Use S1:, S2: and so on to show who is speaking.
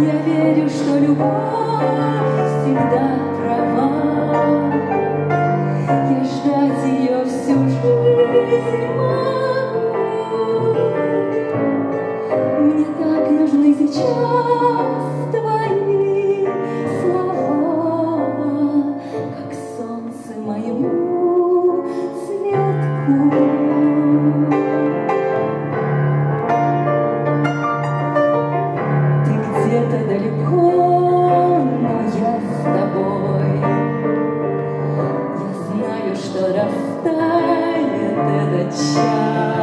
S1: Я верю, что любовь всегда права. Я ждать ее всю жизнь могу. Мне так нужны сейчас. inside.